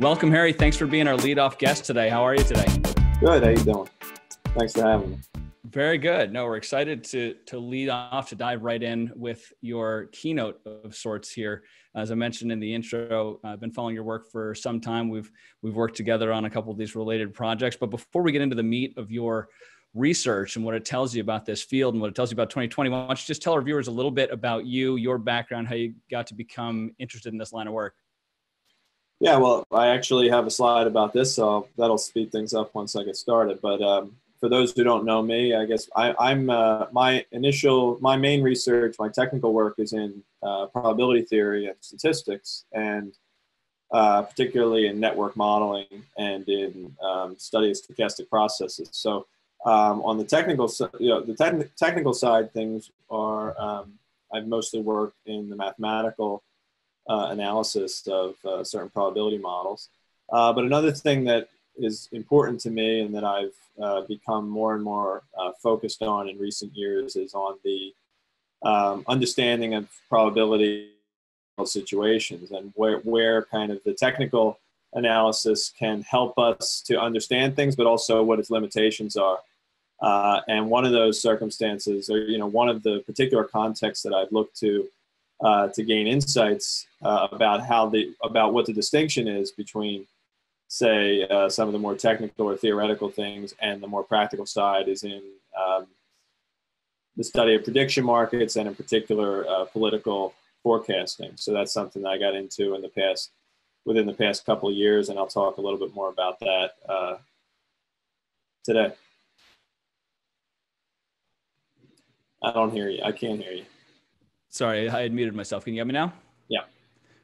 Welcome, Harry. Thanks for being our lead-off guest today. How are you today? Good. How you doing? Thanks for having me. Very good. No, we're excited to to lead off to dive right in with your keynote of sorts here. As I mentioned in the intro, I've been following your work for some time. We've we've worked together on a couple of these related projects. But before we get into the meat of your research and what it tells you about this field and what it tells you about 2020, why don't you just tell our viewers a little bit about you, your background, how you got to become interested in this line of work? Yeah, well, I actually have a slide about this, so that'll speed things up once I get started. But um, for those who don't know me, I guess I, am uh, my initial, my main research, my technical work is in uh, probability theory and statistics, and uh, particularly in network modeling and in um, study of stochastic processes. So um, on the technical, you know, the te- technical side, things are um, I've mostly worked in the mathematical uh, analysis of uh, certain probability models. Uh, but another thing that is important to me and that I've uh, become more and more uh, focused on in recent years is on the um, understanding of probability situations and where, where kind of the technical analysis can help us to understand things, but also what its limitations are. Uh, and one of those circumstances, or you know, one of the particular contexts that I've looked to uh, to gain insights uh, about how the about what the distinction is between say uh, some of the more technical or theoretical things and the more practical side is in um, the study of prediction markets and in particular uh, political forecasting. So that's something that i got into in the past within the past couple of years and i'll talk a little bit more about that uh, today. I don't hear you. I can't hear you Sorry, I had muted myself. Can you hear me now? Yeah.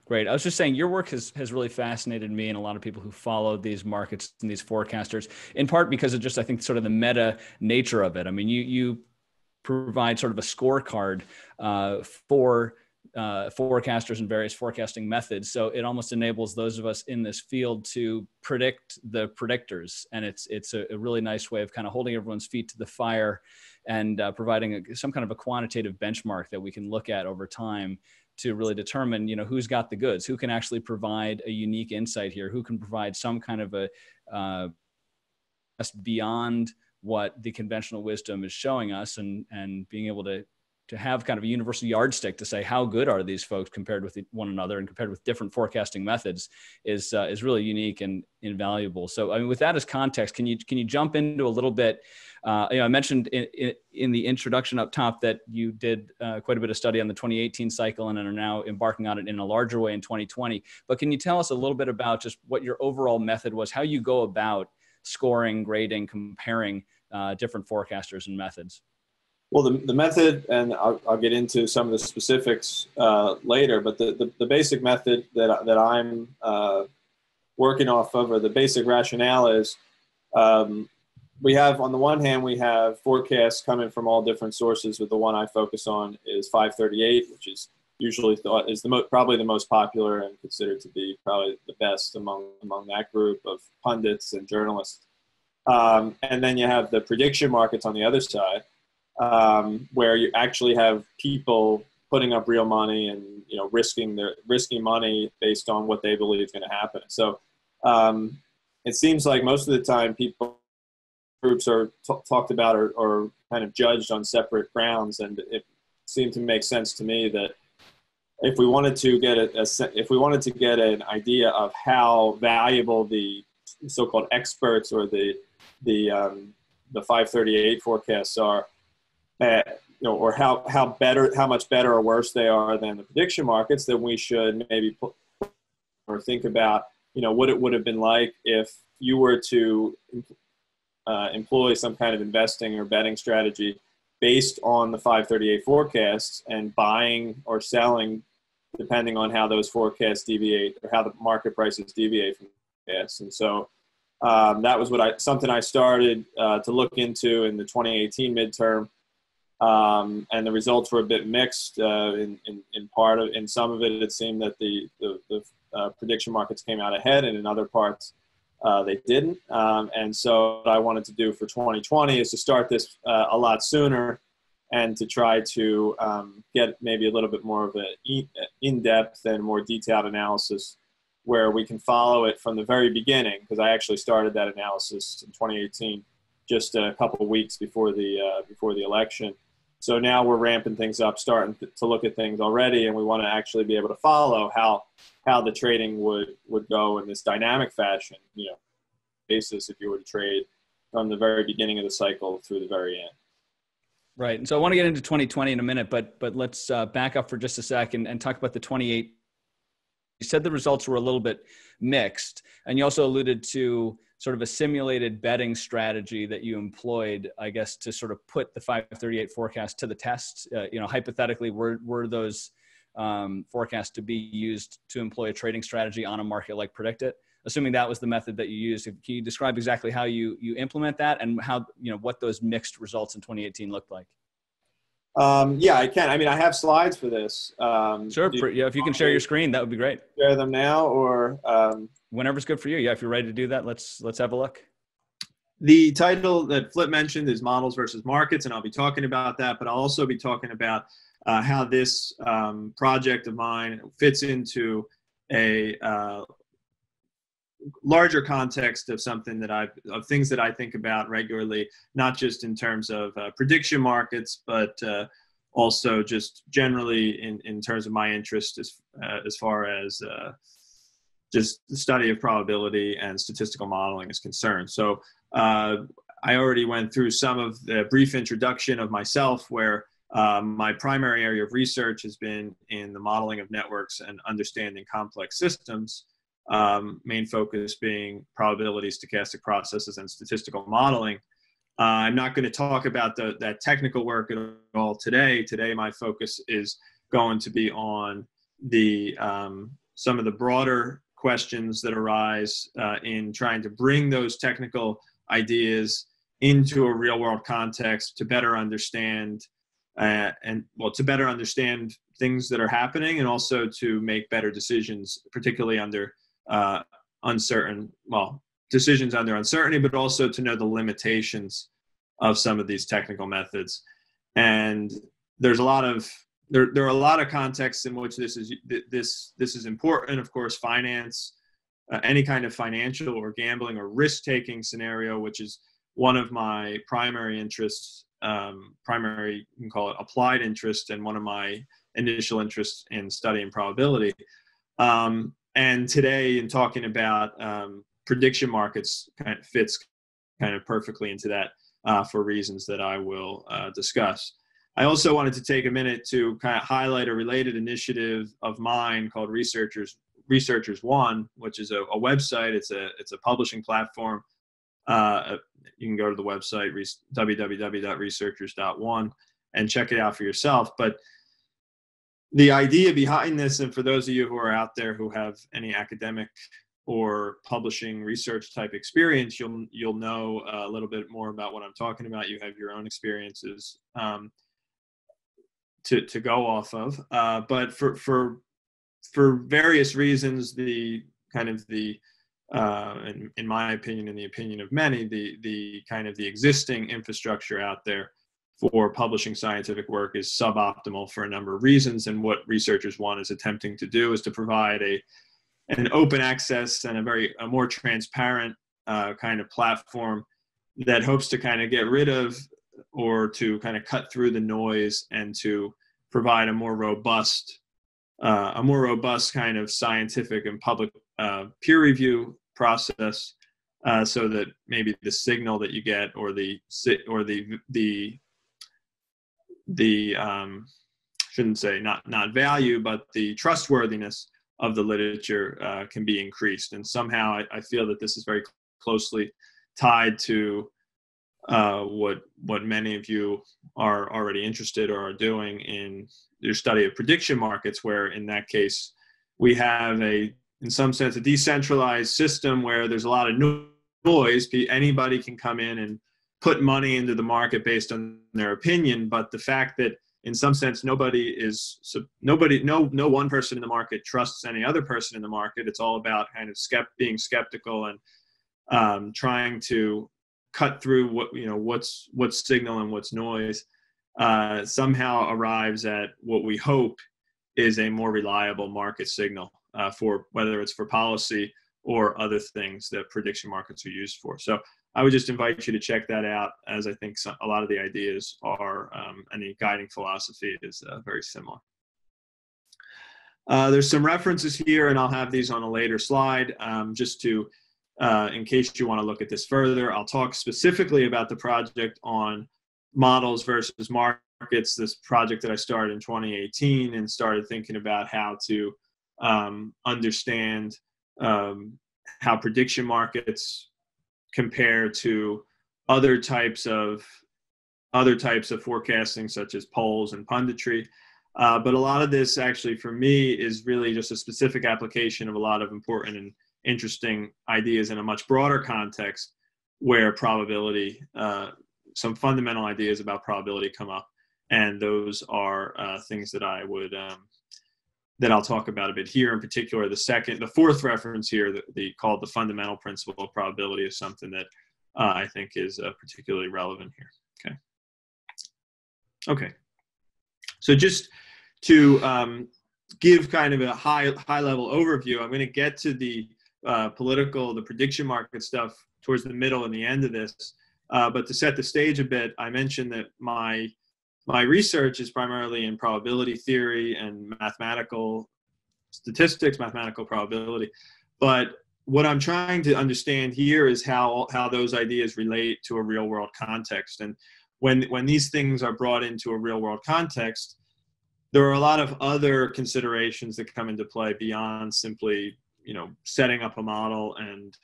Great. I was just saying your work has, has really fascinated me and a lot of people who follow these markets and these forecasters, in part because of just, I think, sort of the meta nature of it. I mean, you, you provide sort of a scorecard uh, for uh, forecasters and various forecasting methods. So it almost enables those of us in this field to predict the predictors. And it's, it's a, a really nice way of kind of holding everyone's feet to the fire and uh, providing a, some kind of a quantitative benchmark that we can look at over time to really determine you know who's got the goods who can actually provide a unique insight here who can provide some kind of a uh, beyond what the conventional wisdom is showing us and and being able to to have kind of a universal yardstick to say how good are these folks compared with one another and compared with different forecasting methods is uh, is really unique and invaluable. So, I mean, with that as context, can you can you jump into a little bit? Uh, you know, I mentioned in, in, in, the introduction up top that you did uh, quite a bit of study on the 2018 cycle and are now embarking on it in a larger way in 2020. But can you tell us a little bit about just what your overall method was, how you go about scoring, grading, comparing uh, different forecasters and methods? Well, the, the method, and I'll, I'll get into some of the specifics uh, later, but the, the, the, basic method that, that I'm uh, working off of, or the basic rationale is um, we have, on the one hand, we have forecasts coming from all different sources, but the one I focus on is 538, which is usually thought is the mo- probably the most popular and considered to be probably the best among, among that group of pundits and journalists. Um, and then you have the prediction markets on the other side um, where you actually have people putting up real money and you know risking their risking money based on what they believe is going to happen. So um, it seems like most of the time people groups are t- talked about or, or, kind of judged on separate grounds, and it seemed to make sense to me that if we wanted to get a, a if we wanted to get an idea of how valuable the so-called experts or the the um, the 538 forecasts are, uh, you know, or how, how better, how much better or worse they are than the prediction markets, then we should maybe put, or think about, you know, what it would have been like if you were to uh, employ some kind of investing or betting strategy based on the 538 forecasts and buying or selling depending on how those forecasts deviate or how the market prices deviate from forecasts. And so um, that was what I something I started uh, to look into in the 2018 midterm um, and the results were a bit mixed. Uh, in, in, in, part of, in some of it, it seemed that the, the, the uh, prediction markets came out ahead, and in other parts, uh, they didn't. Um, and so, what I wanted to do for 2020 is to start this uh, a lot sooner and to try to um, get maybe a little bit more of an in depth and more detailed analysis where we can follow it from the very beginning because I actually started that analysis in 2018, just a couple of weeks before the uh, before the election. So now we're ramping things up, starting to look at things already, and we want to actually be able to follow how how the trading would would go in this dynamic fashion. You know, basis if you were to trade from the very beginning of the cycle through the very end. Right. And so I want to get into 2020 in a minute, but but let's uh, back up for just a second and talk about the 28. You said the results were a little bit mixed, and you also alluded to sort of a simulated betting strategy that you employed, I guess, to sort of put the 538 forecast to the test. Uh, you know, hypothetically, were were those um, forecasts to be used to employ a trading strategy on a market like PredictIt? assuming that was the method that you used. Can you describe exactly how you you implement that and how you know what those mixed results in 2018 looked like? Um, yeah, I can. I mean, I have slides for this. Um, sure. You, yeah, if you can share your screen, that would be great. Share them now, or um, whenever's good for you. Yeah, if you're ready to do that, let's let's have a look. The title that Flip mentioned is models versus markets, and I'll be talking about that. But I'll also be talking about uh, how this um, project of mine fits into a uh, larger context of something that I of things that I think about regularly, not just in terms of uh, prediction markets, but uh, also just generally in, in terms of my interest as uh, as far as uh, just the study of probability and statistical modeling is concerned. So uh, I already went through some of the brief introduction of myself, where um, my primary area of research has been in the modeling of networks and understanding complex systems um, main focus being probability, stochastic processes, and statistical modeling. Uh, I'm not going to talk about the, that technical work at all today. Today, my focus is going to be on the um, some of the broader questions that arise uh, in trying to bring those technical ideas into a real world context to better understand uh, and well to better understand things that are happening and also to make better decisions particularly under uh, uncertain, well, decisions under uncertainty, but also to know the limitations of some of these technical methods. And there's a lot of there, there are a lot of contexts in which this is this this is important. Of course, finance, uh, any kind of financial or gambling or risk taking scenario, which is one of my primary interests, um, primary you can call it applied interest, and one of my initial interests in studying probability. Um, and today in talking about um, prediction markets kind of fits kind of perfectly into that uh, for reasons that I will uh, discuss. I also wanted to take a minute to kind of highlight a related initiative of mine called Researchers Researchers One, which is a, a website. It's a it's a publishing platform. Uh, you can go to the website www.researchers.one and check it out for yourself. But the idea behind this, and for those of you who are out there who have any academic or publishing research type experience, you'll you'll know a little bit more about what I'm talking about. You have your own experiences um, to to go off of, uh, but for for for various reasons, the kind of the uh, in, in my opinion, in the opinion of many, the the kind of the existing infrastructure out there for publishing scientific work is suboptimal for a number of reasons. And what Researchers One is attempting to do is to provide a an open access and a very a more transparent uh, kind of platform that hopes to kind of get rid of or to kind of cut through the noise and to provide a more robust uh, a more robust kind of scientific and public uh, peer review process uh, so that maybe the signal that you get or the or the the the um, shouldn't say not not value, but the trustworthiness of the literature uh, can be increased. And somehow I, I, feel that this is very closely tied to uh, what what many of you are already interested or are doing in your study of prediction markets, where in that case we have a in some sense a decentralized system where there's a lot of noise. Anybody can come in and put money into the market based on their opinion but the fact that in some sense nobody is nobody no no one person in the market trusts any other person in the market it's all about kind of skept, being skeptical and um, trying to cut through what you know what's what's signal and what's noise uh, somehow arrives at what we hope is a more reliable market signal uh, for whether it's for policy or other things that prediction markets are used for. So I would just invite you to check that out, as I think some, a lot of the ideas are um, and the guiding philosophy is uh, very similar. Uh, there's some references here, and I'll have these on a later slide um, just to, uh, in case you want to look at this further. I'll talk specifically about the project on models versus markets, this project that I started in 2018 and started thinking about how to um, understand um, how prediction markets compare to other types of other types of forecasting such as polls and punditry uh, but a lot of this actually for me is really just a specific application of a lot of important and interesting ideas in a much broader context where probability, uh, some fundamental ideas about probability come up. And those are uh, things that I would, um, that I'll talk about a bit here. In particular, the second, the fourth reference here, the, the called the fundamental principle of probability is something that uh, I think is uh, particularly relevant here. Okay. Okay. So just to um, give kind of a high high level overview, I'm going to get to the uh, political, the prediction market stuff towards the middle and the end of this. Uh, but to set the stage a bit, I mentioned that my my research is primarily in probability theory and mathematical statistics, mathematical probability. But what I'm trying to understand here is how how those ideas relate to a real world context. And when when these things are brought into a real world context, there are a lot of other considerations that come into play beyond simply you know setting up a model and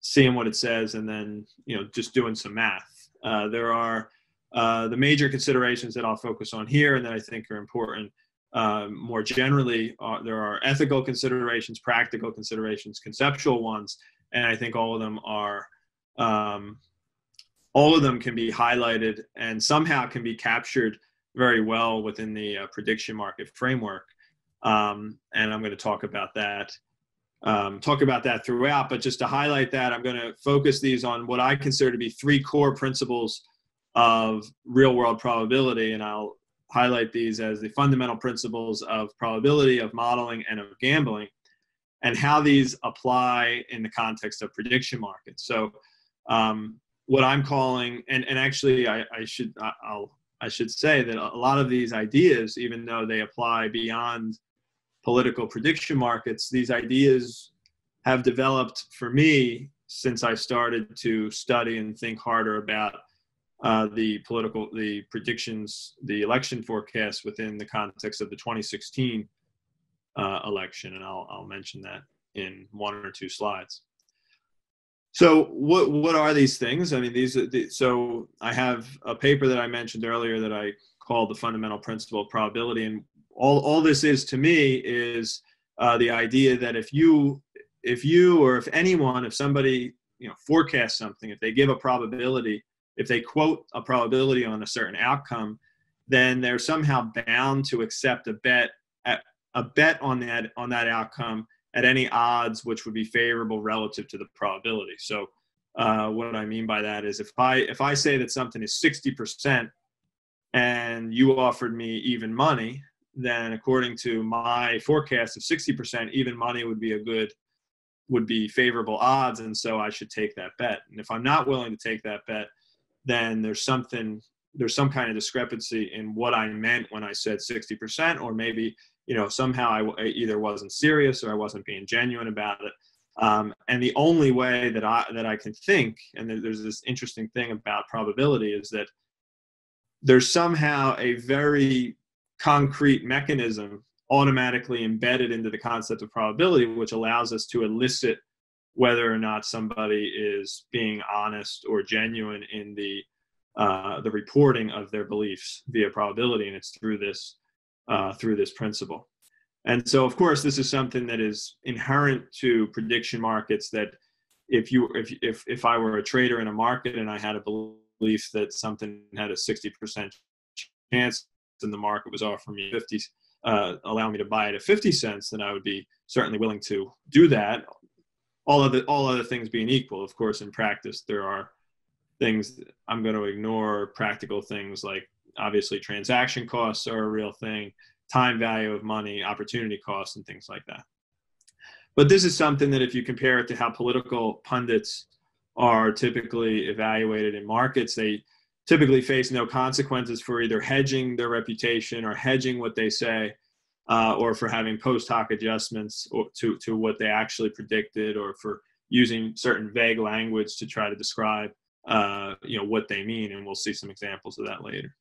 seeing what it says and then you know just doing some math uh, there are uh, the major considerations that i'll focus on here and that i think are important uh, more generally uh, there are ethical considerations practical considerations conceptual ones and i think all of them are um, all of them can be highlighted and somehow can be captured very well within the uh, prediction market framework. Um, and I'm going to talk about that. Um, talk about that throughout, but just to highlight that, I'm going to focus these on what I consider to be three core principles of real world probability. And I'll highlight these as the fundamental principles of probability, of modeling, and of gambling, and how these apply in the context of prediction markets. So, um, what I'm calling, and, and actually, I, I should, I'll I should say that a lot of these ideas, even though they apply beyond political prediction markets, these ideas have developed for me since I started to study and think harder about uh, the political, the predictions, the election forecast within the context of the 2016 uh, election, and I'll I'll mention that in one or two slides. So what what are these things? I mean, these are the, so I have a paper that I mentioned earlier that I called the fundamental principle of probability, and all all this is to me is uh, the idea that if you if you or if anyone if somebody you know forecasts something, if they give a probability, if they quote a probability on a certain outcome, then they're somehow bound to accept a bet at a bet on that on that outcome at any odds which would be favorable relative to the probability. So uh, what I mean by that is if I if I say that something is 60% and you offered me even money, then according to my forecast of 60%, even money would be a good would be favorable odds and so I should take that bet. And if I'm not willing to take that bet, then there's something there's some kind of discrepancy in what I meant when I said 60% or maybe you know somehow I either wasn't serious or I wasn't being genuine about it. Um, and the only way that I that I can think, and there's this interesting thing about probability, is that there's somehow a very concrete mechanism automatically embedded into the concept of probability, which allows us to elicit whether or not somebody is being honest or genuine in the uh, the reporting of their beliefs via probability, and it's through this uh, through this principle. And so, of course, this is something that is inherent to prediction markets. That if you if if if I were a trader in a market and I had a belief that something had a sixty percent chance and the market was offering me fifty, uh, allow me to buy it at fifty cents, then I would be certainly willing to do that. All other all other things being equal, of course, in practice there are things I'm going to ignore. Practical things like obviously transaction costs are a real thing time value of money opportunity costs and things like that but this is something that if you compare it to how political pundits are typically evaluated in markets, they typically face no consequences for either hedging their reputation or hedging what they say, uh, or for having post hoc adjustments to, to what they actually predicted, or for using certain vague language to try to describe uh, you know what they mean, and we'll see some examples of that later.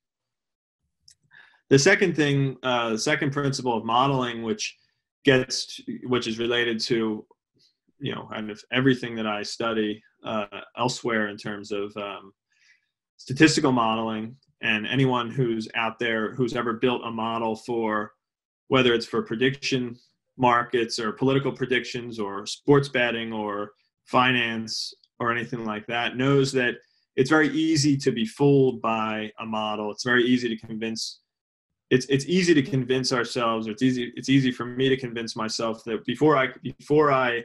The second thing, uh, the second principle of modeling, which gets which is related to you know kind of everything that I study uh, elsewhere in terms of um, statistical modeling and anyone who's out there who's ever built a model for whether it's for prediction markets or political predictions or sports betting or finance or anything like that knows that it's very easy to be fooled by a model. It's very easy to convince it's it's easy to convince ourselves or it's easy it's easy for me to convince myself that before i before i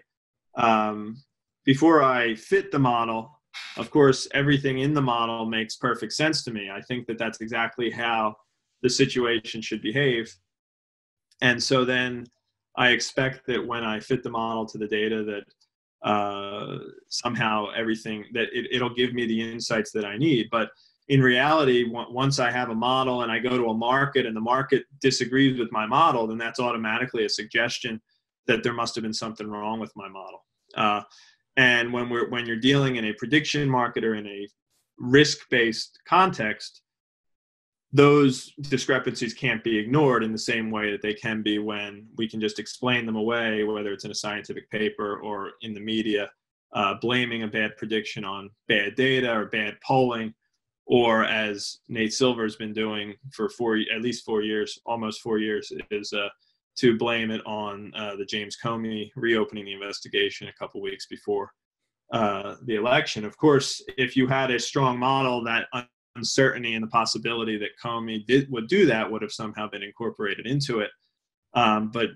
um, before i fit the model of course everything in the model makes perfect sense to me. I think that that's exactly how the situation should behave and so then i expect that when i fit the model to the data that uh, somehow everything that it, it'll give me the insights that i need but in reality, once I have a model and I go to a market and the market disagrees with my model, then that's automatically a suggestion that there must have been something wrong with my model. Uh, and when we're when you're dealing in a prediction market or in a risk-based context, those discrepancies can't be ignored in the same way that they can be when we can just explain them away, whether it's in a scientific paper or in the media, uh, blaming a bad prediction on bad data or bad polling or as Nate Silver's been doing for four, at least four years, almost four years, is uh, to blame it on uh, the James Comey reopening the investigation a couple weeks before uh, the election. Of course, if you had a strong model, that uncertainty and the possibility that Comey did would do that would have somehow been incorporated into it. Um, but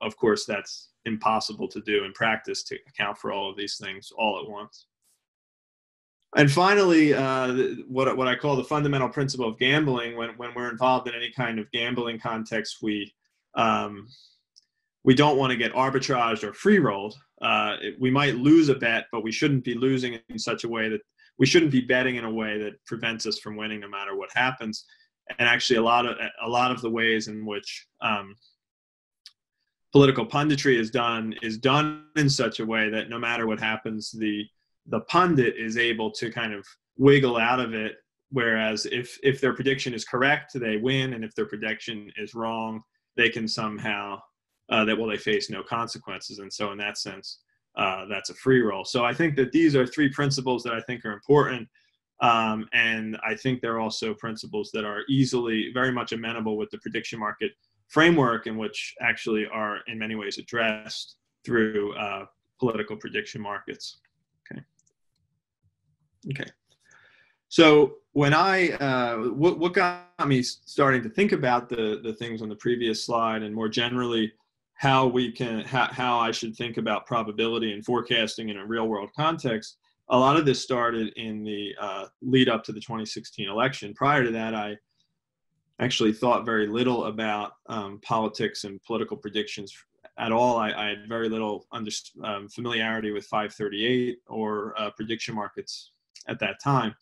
of course, that's impossible to do in practice to account for all of these things all at once and finally, uh, what what I call the fundamental principle of gambling. When when we're involved in any kind of gambling context, we um, we don't want to get arbitraged or free rolled. Uh, we might lose a bet, but we shouldn't be losing in such a way that we shouldn't be betting in a way that prevents us from winning, no matter what happens. And actually, a lot of a lot of the ways in which um, political punditry is done is done in such a way that no matter what happens, the the pundit is able to kind of wiggle out of it. Whereas if if their prediction is correct they win. And if their prediction is wrong they can somehow uh, that well they face no consequences. And so in that sense uh, that's a free roll so i think that these are three principles that i think are important um, and i think they're also principles that are easily very much amenable with the prediction market framework in which actually are in many ways addressed through uh, political prediction markets Okay. Okay. So when I, uh, what, what got me starting to think about the, the things on the previous slide and more generally how we can, how, how I should think about probability and forecasting in a real world context, a lot of this started in the uh, lead up to the 2016 election. Prior to that, I actually thought very little about um, politics and political predictions at all. I, I had very little under, um, familiarity with 538 or uh, prediction markets at that time.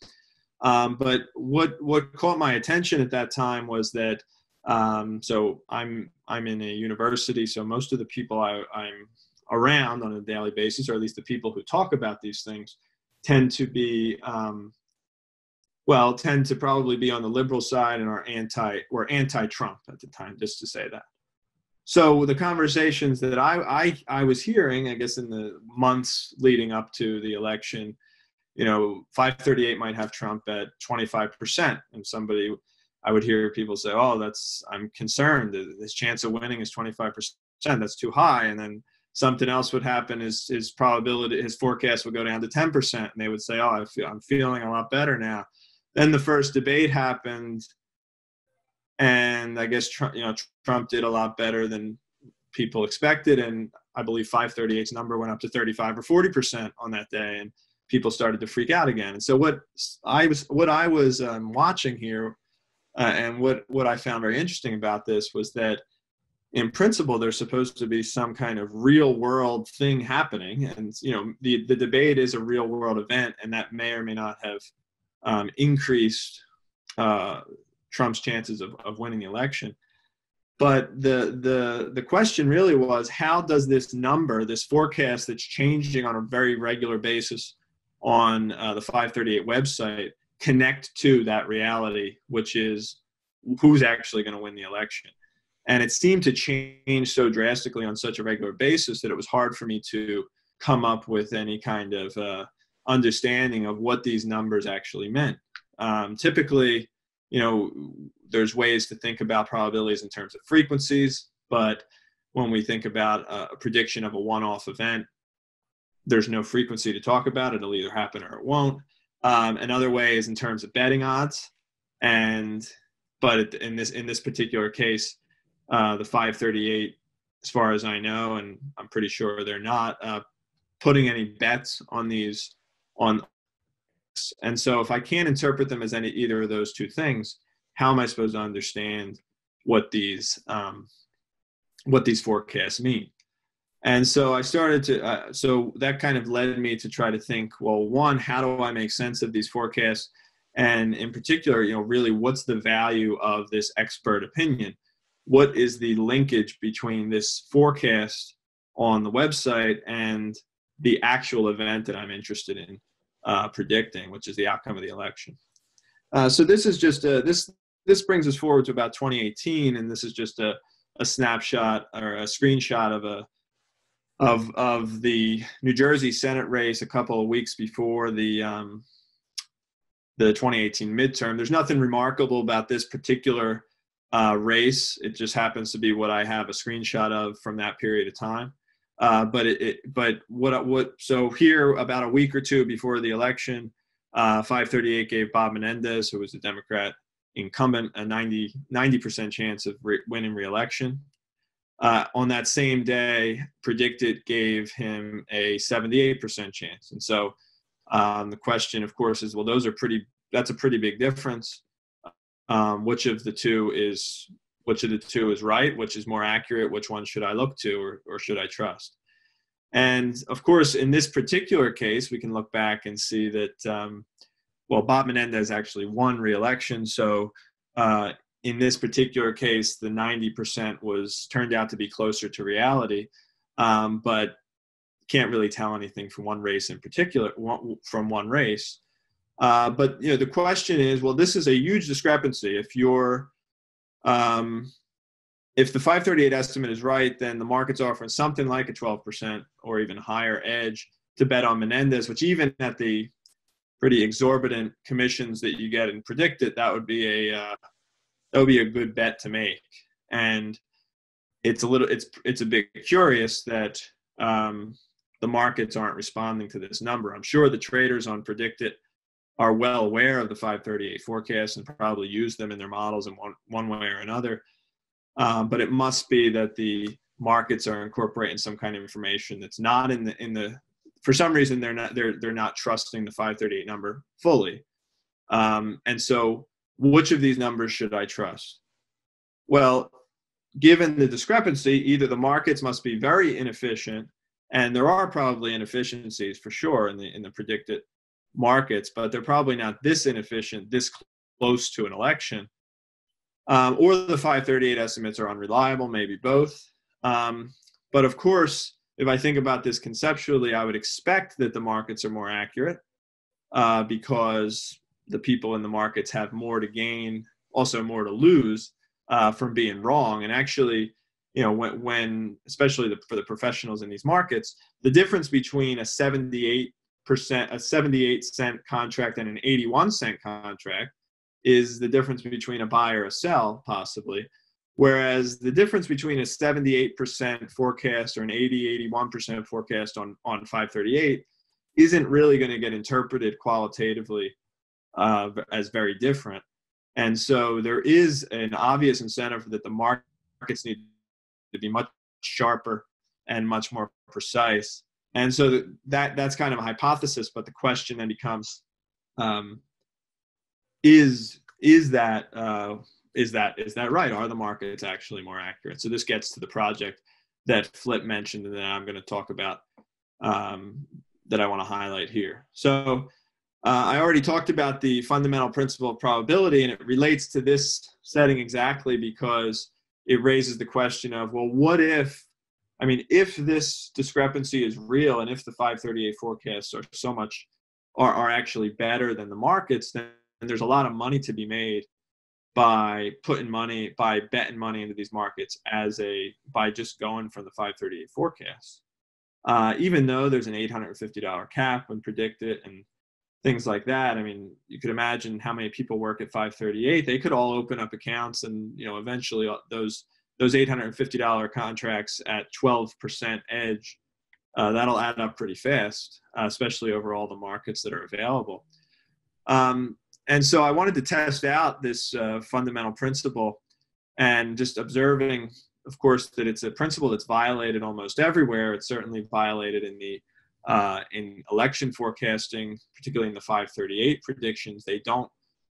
Um, but what what caught my attention at that time was that um, so I'm I'm in a university, so most of the people I, I'm around on a daily basis, or at least the people who talk about these things, tend to be um, well tend to probably be on the liberal side and are anti or anti-Trump at the time, just to say that. So the conversations that I, I I was hearing, I guess in the months leading up to the election, you know, 538 might have Trump at 25%. And somebody, I would hear people say, oh, that's, I'm concerned. His chance of winning is 25%. That's too high. And then something else would happen is his probability, his forecast would go down to 10%. And they would say, oh, I feel, I'm feeling a lot better now. Then the first debate happened. And I guess, Trump, you know, Trump did a lot better than people expected. And I believe 538's number went up to 35 or 40% on that day. And people started to freak out again. And so what I was what I was um, watching here, uh, and what what I found very interesting about this was that in principle there's supposed to be some kind of real world thing happening. And you know the, the debate is a real world event and that may or may not have um, increased uh, trump's chances of, of winning the election. But the the the question really was how does this number this forecast that's changing on a very regular basis on uh, the 538 website connect to that reality which is who's actually going to win the election and it seemed to change so drastically on such a regular basis that it was hard for me to come up with any kind of uh, understanding of what these numbers actually meant. Um, typically, you know, there's ways to think about probabilities in terms of frequencies, but when we think about a prediction of a one-off event, there's no frequency to talk about. It'll either happen or it won't. Um, another way is in terms of betting odds, and but in this in this particular case, uh, the 538, as far as I know, and I'm pretty sure they're not uh, putting any bets on these on. And so, if I can't interpret them as any either of those two things, how am I supposed to understand what these um, what these forecasts mean? And so I started to, uh, so that kind of led me to try to think, well, one, how do I make sense of these forecasts? And in particular, you know, really what's the value of this expert opinion? what is the linkage between this forecast on the website and the actual event that I'm interested in uh, predicting, which is the outcome of the election. Uh, so this is just a, this this brings us forward to about 2018, and this is just a, a snapshot or a screenshot of a of of the New Jersey Senate race a couple of weeks before the um, the 2018 midterm. There's nothing remarkable about this particular uh, race. It just happens to be what I have a screenshot of from that period of time. Uh, but it, it, but what what so here about a week or two before the election, uh, 538 gave Bob Menendez, who was a Democrat incumbent, a 90 percent chance of re- winning reelection. Uh, on that same day, PredictIt gave him a 78% chance. And so um, the question, of course, is well, those are pretty. That's a pretty big difference um, which of the two is which of the two is right which is more accurate which one should i look to or, or should i trust and of course in this particular case we can look back and see that um, well bob menendez actually won re-election so uh, in this particular case the 90% was turned out to be closer to reality um, but can't really tell anything from one race in particular from one race uh, but you know, the question is, well, this is a huge discrepancy. If you're, um, if the 538 estimate is right, then the market's offering something like a 12% or even higher edge to bet on Menendez, which even at the pretty exorbitant commissions that you get and PredictIt, that would be a uh, that would be a good bet to make. And it's a little it's it's a bit curious that um, the markets aren't responding to this number. I'm sure the traders on PredictIt are well aware of the 538 forecasts and probably use them in their models in one, one way or another. Um, but it must be that the markets are incorporating some kind of information that's not in the in the for some reason they're not they're they're not trusting the 538 number fully. Um, and so which of these numbers should I trust? Well, given the discrepancy, either the markets must be very inefficient, and there are probably inefficiencies for sure in the in the PredictIt markets, but they're probably not this inefficient, this close to an election. Um, or the 538 estimates are unreliable, maybe both. Um, but of course, if I think about this conceptually, I would expect that the markets are more accurate uh, because the people in the markets have more to gain, also more to lose uh, from being wrong. And actually, you know, when, when especially the, for the professionals in these markets, the difference between a 78 percent a 78 cent contract and an 81 cent contract is the difference between a buy or a sell possibly whereas the difference between a 78% forecast or an 80 81% forecast on on 538 isn't really going to get interpreted qualitatively uh, as very different and so there is an obvious incentive that the markets need to be much sharper and much more precise and so that that's kind of a hypothesis but the question then becomes um, is is that uh, is that is that right? Are the markets actually more accurate? So this gets to the project that Flip mentioned, and that I'm going to talk about um, that I want to highlight here. So uh, I already talked about the fundamental principle of probability, and it relates to this setting exactly because it raises the question of, well, what if, I mean, if this discrepancy is real and if the 538 forecasts are so much, are, are actually better than the markets, then there's a lot of money to be made by putting money, by betting money into these markets as a, by just going from the 538 forecast. Uh, even though there's an $850 cap when PredictIt and things like that. I mean, you could imagine how many people work at 538. They could all open up accounts, and you know, eventually uh, those those $850 contracts at 12% edge, uh, that'll add up pretty fast, uh, especially over all the markets that are available. Um, and so I wanted to test out this uh, fundamental principle, and just observing, of course, that it's a principle that's violated almost everywhere. It's certainly violated in the uh, in election forecasting, particularly in the 538 predictions, they don't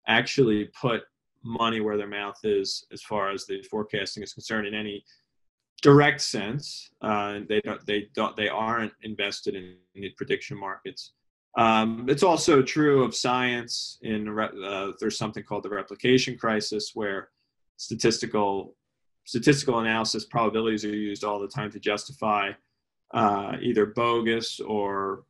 actually put money where their mouth is as far as the forecasting is concerned in any direct sense. Uh, they don't. They don't. They aren't invested in, in the prediction markets. Um, it's also true of science. In uh, there's something called the replication crisis, where statistical statistical analysis probabilities are used all the time to justify uh, either bogus or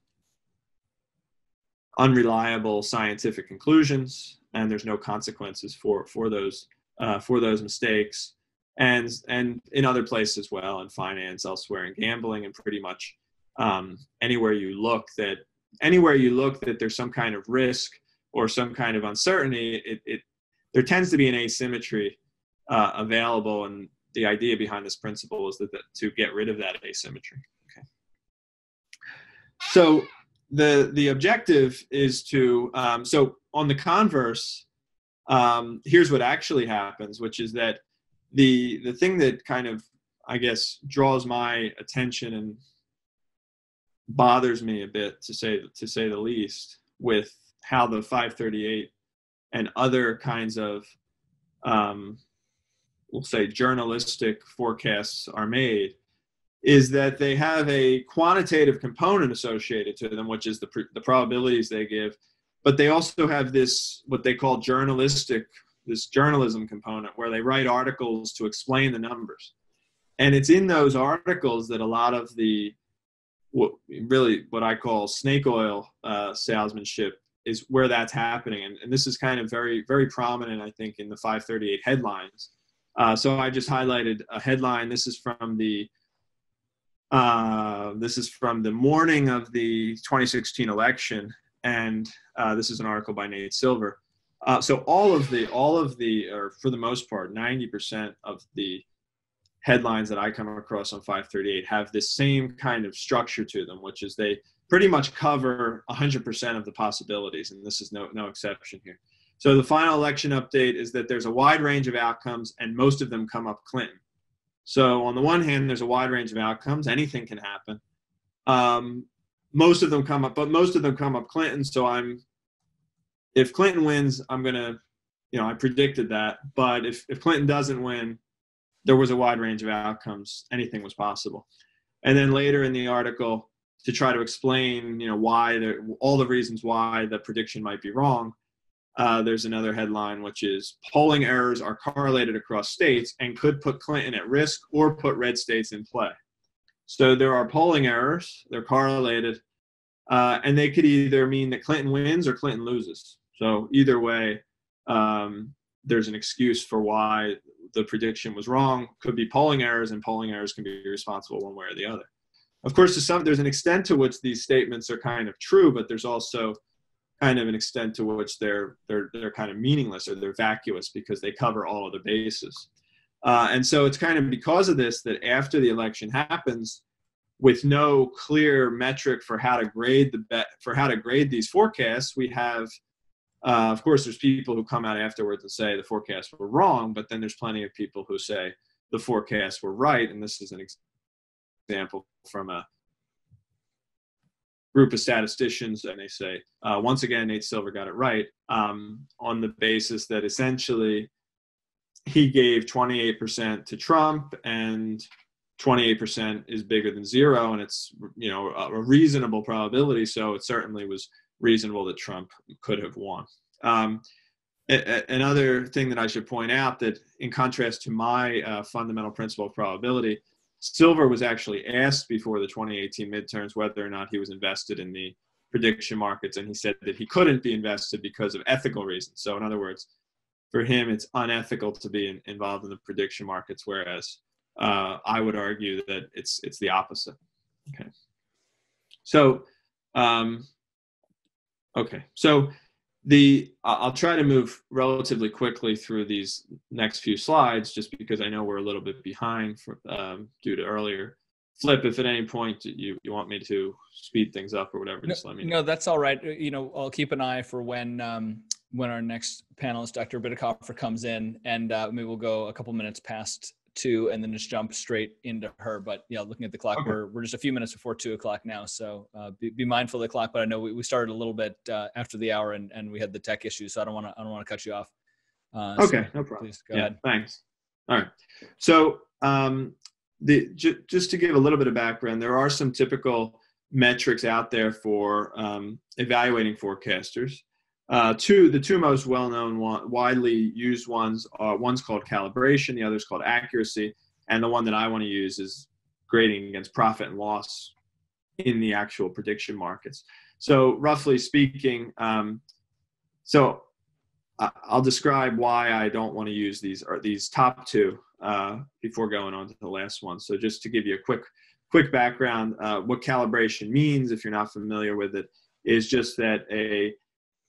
unreliable scientific conclusions, and there's no consequences for for those uh, for those mistakes, and and in other places as well, in finance, elsewhere, in gambling, and pretty much um, anywhere you look that anywhere you look that there's some kind of risk or some kind of uncertainty, it, it there tends to be an asymmetry uh, available, and the idea behind this principle is that, that to get rid of that asymmetry. So the the objective is to um, so on the converse, um, here's what actually happens, which is that the the thing that kind of I guess draws my attention and bothers me a bit to say to say the least with how the 538 and other kinds of um, we'll say journalistic forecasts are made is that they have a quantitative component associated to them, which is the, the probabilities they give, but they also have this what they call journalistic this journalism component where they write articles to explain the numbers, and it's in those articles that a lot of the what really what I call snake oil uh, salesmanship is where that's happening, and, and this is kind of very very prominent I think in the 538 headlines. Uh, so I just highlighted a headline. This is from the uh, this is from the morning of the 2016 election, and uh, this is an article by Nate Silver. Uh, so all of the, all of the, or for the most part, 90% of the headlines that I come across on 538 have this same kind of structure to them, which is they pretty much cover 100% of the possibilities, and this is no no exception here. So the final election update is that there's a wide range of outcomes, and most of them come up Clinton. So on the one hand, there's a wide range of outcomes. Anything can happen. Um, most of them come up, but most of them come up Clinton. So I'm, if Clinton wins, I'm gonna, you know, I predicted that. But if if Clinton doesn't win, there was a wide range of outcomes. Anything was possible. And then later in the article, to try to explain, you know, why the, all the reasons why the prediction might be wrong, uh, there's another headline, which is polling errors are correlated across states and could put Clinton at risk or put red states in play. So there are polling errors, they're correlated, uh, and they could either mean that Clinton wins or Clinton loses. So either way, um, there's an excuse for why the prediction was wrong. Could be polling errors, and polling errors can be responsible one way or the other. Of course, some, there's an extent to which these statements are kind of true, but there's also kind of an extent to which they're they're they're kind of meaningless or they're vacuous because they cover all of the bases. Uh, and so it's kind of because of this that after the election happens, with no clear metric for how to grade the bet for how to grade these forecasts, we have. Uh, of course, there's people who come out afterwards and say the forecasts were wrong, but then there's plenty of people who say the forecasts were right. And this is an example from a group of statisticians, and they say, uh, once again, Nate Silver got it right um, on the basis that essentially he gave 28% to Trump and 28% is bigger than zero and it's you know a reasonable probability so it certainly was reasonable that trump could have won. Um, another thing that i should point out that in contrast to my uh, fundamental principle of probability silver was actually asked before the 2018 midterms whether or not he was invested in the prediction markets and he said that he couldn't be invested because of ethical reasons so in other words for him it's unethical to be in, involved in the prediction markets whereas uh, I would argue that it's it's the opposite. Okay. So, um, okay. So the I'll try to move relatively quickly through these next few slides, just because I know we're a little bit behind for, um, due to earlier. Flip, if at any point you, you want me to speed things up or whatever, just let me know. No, that's all right. You know, I'll keep an eye for when um, when our next panelist, Dr. Bitecofer, comes in, and uh, maybe we'll go a couple minutes past two and then just jump straight into her. But yeah, looking at the clock, okay. we're, we're just a few minutes before two o'clock now. So uh, be, be, mindful of the clock. But I know we, we started a little bit uh, after the hour and, and we had the tech issues. So I don't want to, I don't want to cut you off. Uh, okay. So no problem. Please go yeah, ahead. Thanks. All right. So um, the, j- just to give a little bit of background, there are some typical metrics out there for um, evaluating forecasters. Uh, two, the two most well-known, widely used ones are one's called calibration, the other's called accuracy, and the one that I want to use is grading against profit and loss in the actual prediction markets. So, roughly speaking, um, so I'll describe why I don't want to use these or these top two uh, before going on to the last one. So, just to give you a quick quick background, uh, what calibration means, if you're not familiar with it, is just that a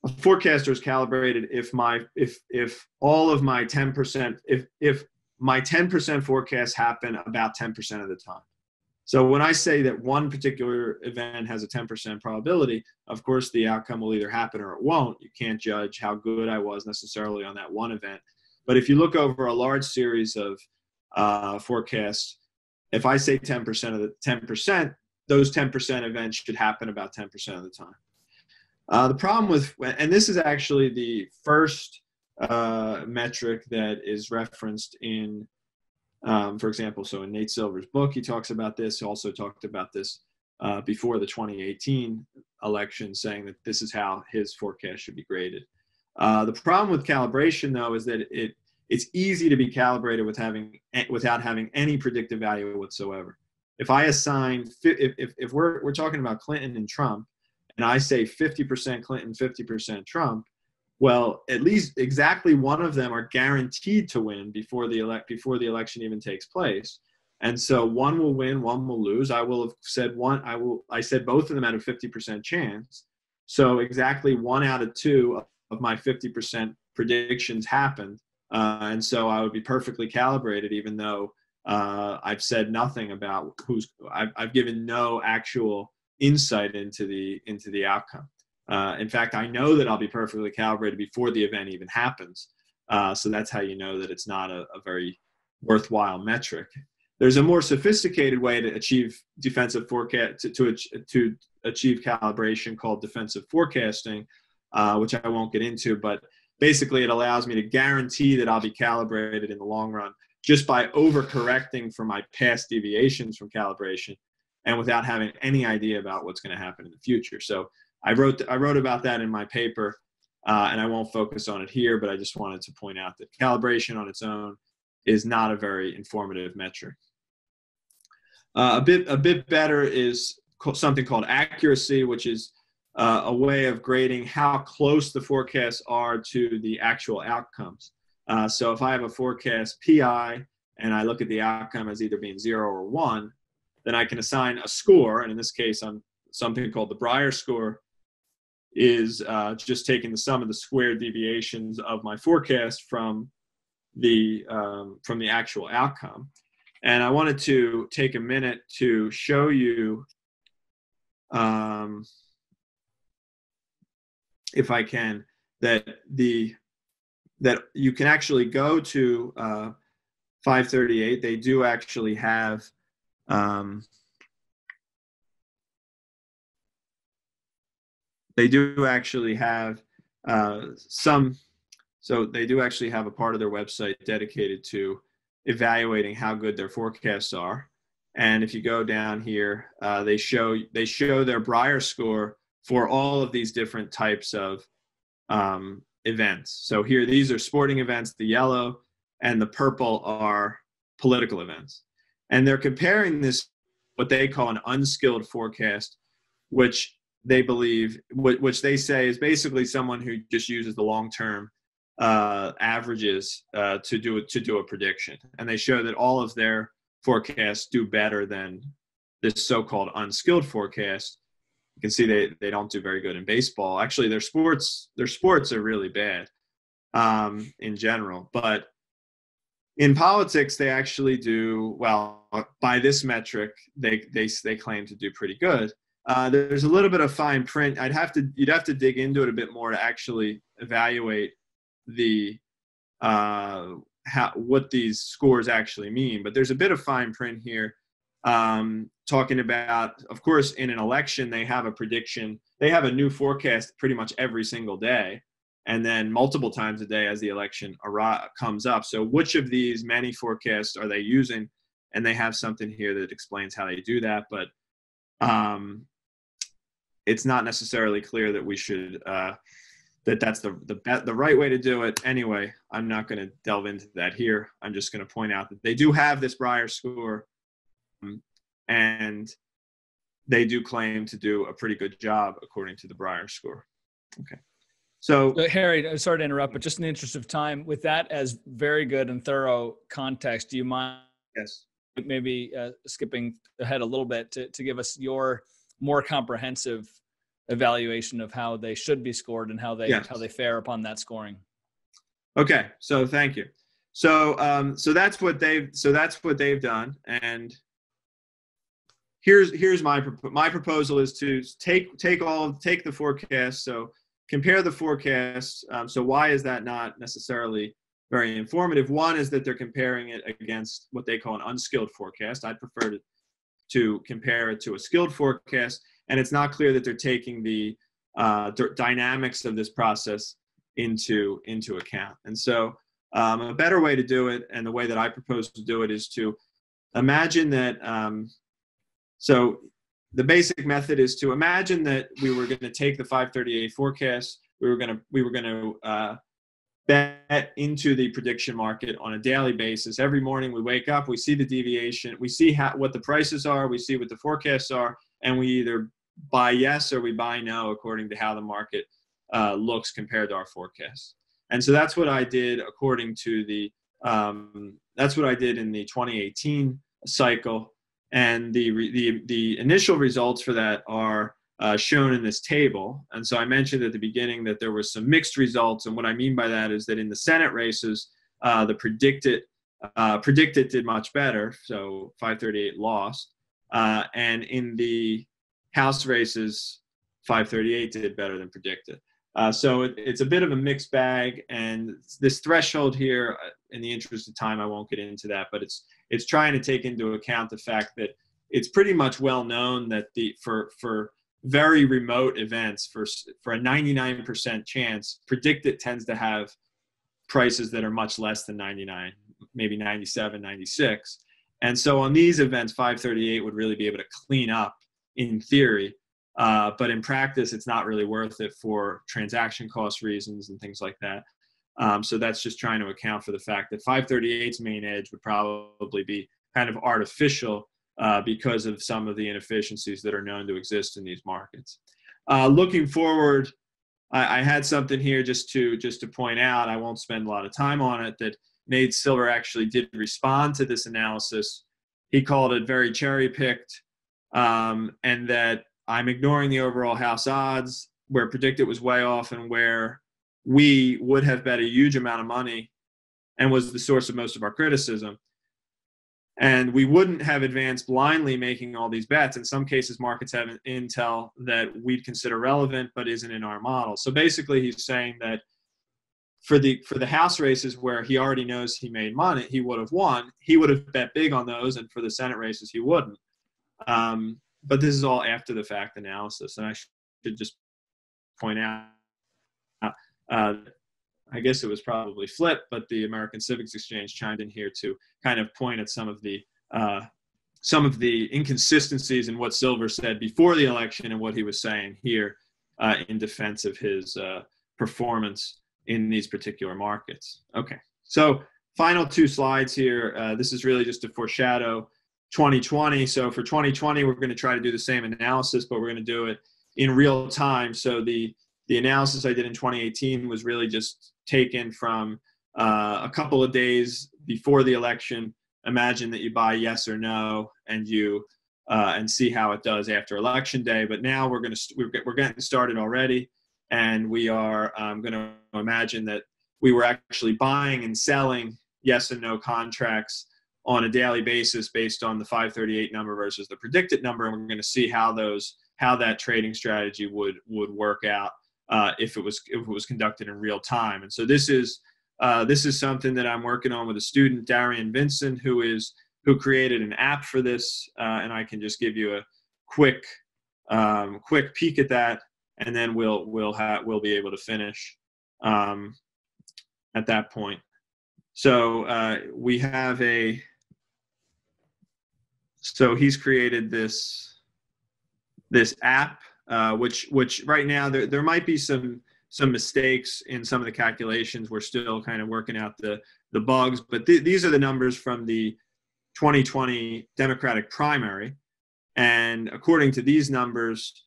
a forecaster is calibrated if my if if all of my 10% if if my 10% forecasts happen about 10% of the time. So when i say that one particular event has a 10% probability of course the outcome will either happen or it won't. You can't judge how good i was necessarily on that one event. But if you look over a large series of uh, forecasts if i say 10% of the 10% those 10% events should happen about 10% of the time uh, the problem with, and this is actually the first uh, metric that is referenced in, um, for example, so in Nate Silver's book, he talks about this. He also talked about this uh, before the 2018 election, saying that this is how his forecast should be graded. Uh, the problem with calibration, though, is that it it's easy to be calibrated with having without having any predictive value whatsoever. If I assign, if, if, if we're, we're talking about Clinton and Trump, and I say 50% Clinton, 50% Trump, well, at least exactly one of them are guaranteed to win before the elect before the election even takes place. And so one will win, one will lose. I will have said one. I will. I said both of them had a 50% chance. So exactly one out of two of my 50% predictions happened. Uh, and so I would be perfectly calibrated, even though uh, I've said nothing about who's. I've, I've given no actual insight into the into the outcome. Uh, in fact, I know that I'll be perfectly calibrated before the event even happens. Uh, so that's how you know that it's not a, a, very worthwhile metric. There's a more sophisticated way to achieve defensive forecast to, to, to achieve calibration called defensive forecasting, uh, which I won't get into, but basically it allows me to guarantee that I'll be calibrated in the long run just by overcorrecting for my past deviations from calibration and without having any idea about what's going to happen in the future. So I wrote I wrote about that in my paper, uh, and I won't focus on it here, but I just wanted to point out that calibration on its own is not a very informative metric. Uh, a bit a bit better is something called accuracy, which is uh, a way of grading how close the forecasts are to the actual outcomes. Uh, so if I have a forecast PI and I look at the outcome as either being zero or one, then I can assign a score, and in this case, on something called the Brier score, is uh, just taking the sum of the squared deviations of my forecast from the um, from the actual outcome. And I wanted to take a minute to show you, um, if I can, that the that you can actually go to uh, 538. They do actually have um, they do actually have uh, some So they do actually have a part of their website dedicated to evaluating how good their forecasts are. And if you go down here, uh, they show they show their Brier score for all of these different types of um, events. So here, these are sporting events. The yellow and the purple are political events, and they're comparing this what they call an unskilled forecast, which they believe, which they say is basically someone who just uses the long term uh, averages uh, to do to do a prediction, and they show that all of their forecasts do better than this so-called unskilled forecast. You can see they, they don't do very good in baseball. Actually, their sports their sports are really bad um, in general, but in politics they actually do well by this metric. They they they claim to do pretty good. Uh, there's a little bit of fine print. I'd have to you'd have to dig into it a bit more to actually evaluate the uh, how what these scores actually mean. But there's a bit of fine print here um, talking about, of course, in an election they have a prediction. They have a new forecast pretty much every single day, and then multiple times a day as the election comes up. So which of these many forecasts are they using? And they have something here that explains how they do that, but um, it's not necessarily clear that we should. Uh, that that's the the the right way to do it. Anyway, I'm not going to delve into that here. I'm just going to point out that they do have this Brier score, um, and they do claim to do a pretty good job according to the Brier score. Okay. So, so Harry, sorry to interrupt, but just in the interest of time, with that as very good and thorough context, do you mind? Yes. Maybe uh, skipping ahead a little bit to, to give us your more comprehensive evaluation of how they should be scored and how they yes. how they fare upon that scoring. Okay, so thank you. So um, so that's what they've so that's what they've done, and here's here's my my proposal is to take take all take the forecast. So compare the forecasts. Um, so why is that not necessarily very informative? One is that they're comparing it against what they call an unskilled forecast. I'd prefer to to compare it to a skilled forecast and it's not clear that they're taking the uh, d- dynamics of this process into into account. And so, um, a better way to do it, and the way that I propose to do it, is to imagine that. Um, so, the basic method is to imagine that we were going to take the 538 forecast. We were going to we were going to uh, bet into the prediction market on a daily basis. Every morning we wake up, we see the deviation, we see how, what the prices are, we see what the forecasts are, and we either buy yes or we buy no according to how the market uh, looks compared to our forecast. And so that's what I did according to the um, that's what I did in the 2018 cycle. And the the the initial results for that are uh, shown in this table. And so I mentioned at the beginning that there was some mixed results. And what I mean by that is that in the Senate races, uh, the PredictIt uh, PredictIt did much better. So 538 lost. Uh, and in the House races, 538 did better than PredictIt. Uh, so it, it's a bit of a mixed bag, and this threshold here, uh, in the interest of time, I won't get into that, but it's it's trying to take into account the fact that it's pretty much well known that the for for very remote events for for a 99% chance, PredictIt tends to have prices that are much less than 99, maybe 97, 96. And so on these events, 538 would really be able to clean up in theory. Uh, but in practice, it's not really worth it for transaction cost reasons and things like that. Um, so that's just trying to account for the fact that 538's main edge would probably be kind of artificial uh, because of some of the inefficiencies that are known to exist in these markets. Uh, looking forward, I, I, had something here just to just to point out. I won't spend a lot of time on it. That Nate Silver actually did respond to this analysis. He called it very cherry picked, um, and that I'm ignoring the overall house odds where PredictIt was way off and where we would have bet a huge amount of money and was the source of most of our criticism. And we wouldn't have advanced blindly making all these bets. In some cases, markets have intel that we'd consider relevant but isn't in our model. So basically, he's saying that for the for the house races where he already knows he made money, he would have won. He would have bet big on those, and for the Senate races, he wouldn't. Um, but this is all after the fact analysis, and I should just point out. Uh, I guess it was probably Flip, but the American Civics Exchange chimed in here to kind of point at some of the uh, some of the inconsistencies in what Silver said before the election and what he was saying here uh, in defense of his uh, performance in these particular markets. Okay, so final two slides here. Uh, this is really just to foreshadow 2020. So for 2020, we're going to try to do the same analysis, but we're going to do it in real time. So the the analysis I did in 2018 was really just taken from uh, a couple of days before the election. Imagine that you buy yes or no, and you uh, and see how it does after election day. But now we're going to we're, we're getting started already, and we are um, going to imagine that we were actually buying and selling yes and no contracts on a daily basis based on the 538 number versus the PredictIt number, and we're going to see how those how that trading strategy would would work out uh, if it was if it was conducted in real time. And so this is uh, this is something that I'm working on with a student, Darian Vincent, who is who created an app for this, uh, and I can just give you a quick um, quick peek at that, and then we'll we'll have we'll be able to finish um, at that point. So uh, we have a so he's created this this app uh, which which right now there, there might be some some mistakes in some of the calculations. We're still kind of working out the the bugs but th- these are the numbers from the 2020 democratic primary. And according to these numbers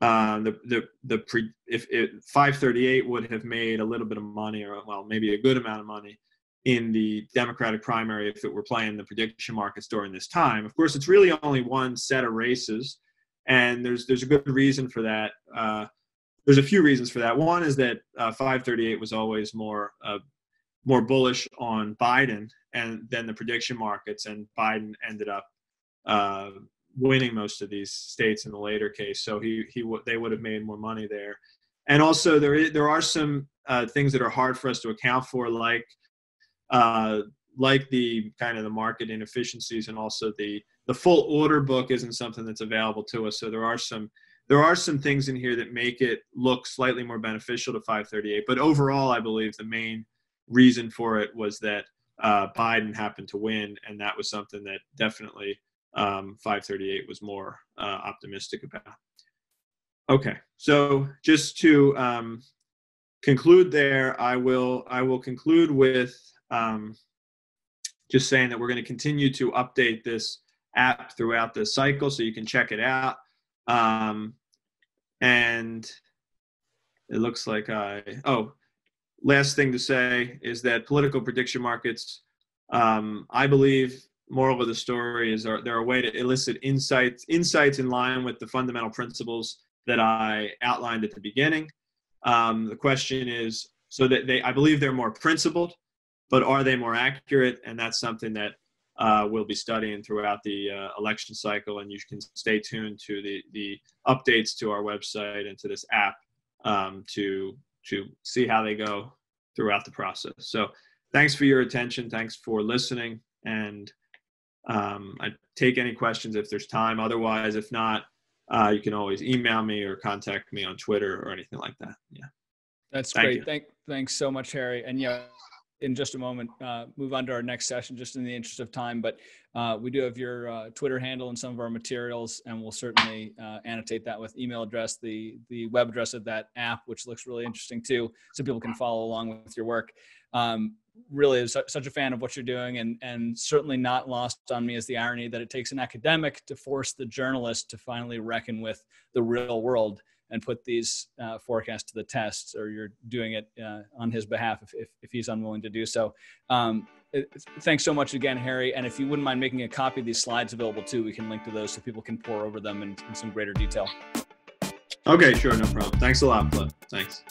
uh, the the the pre, if it, 538 would have made a little bit of money or well maybe a good amount of money in the Democratic primary if it were playing the prediction markets during this time. Of course, it's really only one set of races, and there's there's a good reason for that. Uh, there's a few reasons for that. One is that uh, 538 was always more uh, more bullish on Biden and than the prediction markets, and Biden ended up uh, winning most of these states in the later case. So he he they would have made more money there. And also there is, there are some uh, things that are hard for us to account for, like uh, like the kind of the market inefficiencies and also the the full order book isn't something that's available to us. So there are some there are some things in here that make it look slightly more beneficial to 538. But overall, I believe the main reason for it was that uh, Biden happened to win, and that was something that definitely um, 538 was more uh, optimistic about. Okay, so just to um, conclude there, I will I will conclude with um, just saying that we're going to continue to update this app throughout the cycle so you can check it out. Um, and it looks like I, oh, last thing to say is that political prediction markets, um, I believe, moral of the story is are, they're a way to elicit insights, insights in line with the fundamental principles that I outlined at the beginning. Um, the question is, so that they, I believe they're more principled but are they more accurate? And that's something that uh, we'll be studying throughout the uh, election cycle. And you can stay tuned to the, the updates to our website and to this app um, to, to see how they go throughout the process. So thanks for your attention. Thanks for listening. And um, I take any questions if there's time. Otherwise, if not, uh, you can always email me or contact me on Twitter or anything like that. Yeah. That's Thank great. You. Thank, thanks so much, Harry. And yeah, in just a moment uh, move on to our next session just in the interest of time but uh, we do have your uh, twitter handle and some of our materials and we'll certainly uh, annotate that with email address the the web address of that app which looks really interesting too so people can follow along with your work. Um, really such a fan of what you're doing and and certainly not lost on me is the irony that it takes an academic to force the journalist to finally reckon with the real world and put these uh, forecasts to the test, or you're doing it uh, on his behalf if, if, if, he's unwilling to do so. Um, it, thanks so much again, Harry. And if you wouldn't mind making a copy of these slides available too, we can link to those so people can pour over them in, in some greater detail. Okay, sure, no problem. Thanks a lot, Flip. Thanks.